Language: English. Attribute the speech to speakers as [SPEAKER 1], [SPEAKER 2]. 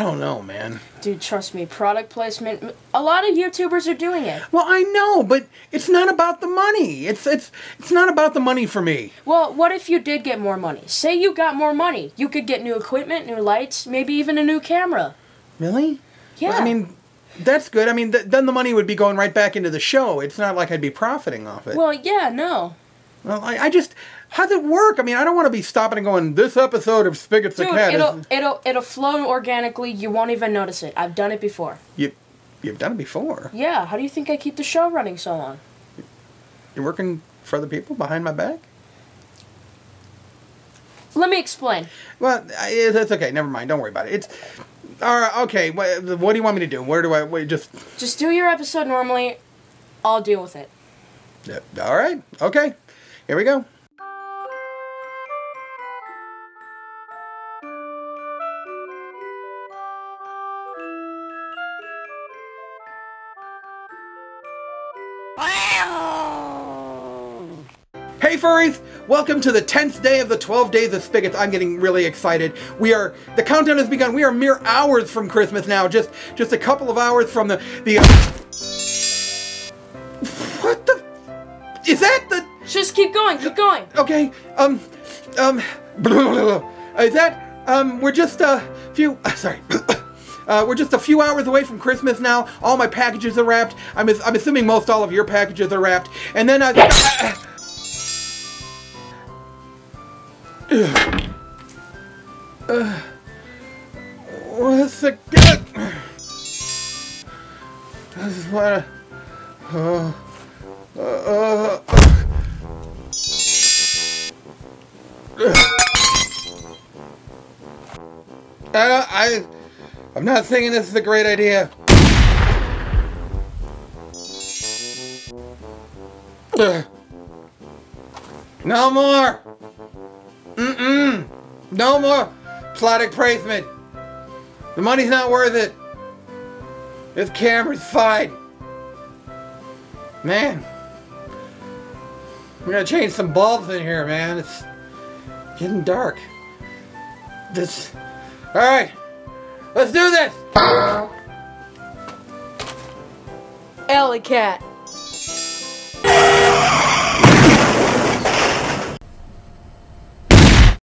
[SPEAKER 1] don't know, man.
[SPEAKER 2] Dude, trust me, product placement. A lot of YouTubers are doing it.
[SPEAKER 1] Well, I know, but it's not about the money. It's it's it's not about the money for me.
[SPEAKER 2] Well, what if you did get more money? Say you got more money. You could get new equipment, new lights, maybe even a new camera.
[SPEAKER 1] Really?
[SPEAKER 2] Yeah.
[SPEAKER 1] I mean, that's good. I mean, th- then the money would be going right back into the show. It's not like I'd be profiting off it.
[SPEAKER 2] Well, yeah, no.
[SPEAKER 1] Well, I, I just how does it work? I mean, I don't want to be stopping and going. This episode of Spiggitz the Cat
[SPEAKER 2] it'll
[SPEAKER 1] is
[SPEAKER 2] it'll it'll flow organically. You won't even notice it. I've done it before.
[SPEAKER 1] you. You've done it before.
[SPEAKER 2] Yeah. How do you think I keep the show running so long?
[SPEAKER 1] You're working for other people behind my back.
[SPEAKER 2] Let me explain.
[SPEAKER 1] Well, I, that's okay. Never mind. Don't worry about it. It's all right. Okay. What, what do you want me to do? Where do I wait, just?
[SPEAKER 2] Just do your episode normally. I'll deal with it.
[SPEAKER 1] Yeah, All right. Okay. Here we go. Hey furries! Welcome to the 10th day of the 12 days of Spiggitz. I'm getting really excited. We are the countdown has begun. We are mere hours from Christmas now. Just just a couple of hours from the the uh, What the Is that the
[SPEAKER 2] Just keep going. Keep going.
[SPEAKER 1] Okay, um, um, blah, blah, blah. is that, um, we're just a few, uh, sorry, uh, we're just a few hours away from Christmas now. All my packages are wrapped. I'm, I'm assuming most all of your packages are wrapped. And then, uh, uh, what's the good? This is what, uh, uh, uh, I, don't- I, I'm not thinking this is a great idea. Ugh. No more. Mm-mm. No more product placement. The money's not worth it. This camera's fine. Man. We're gonna change some bulbs in here, man. It's getting dark. This. Alright. Let's do this!
[SPEAKER 2] Alley cat.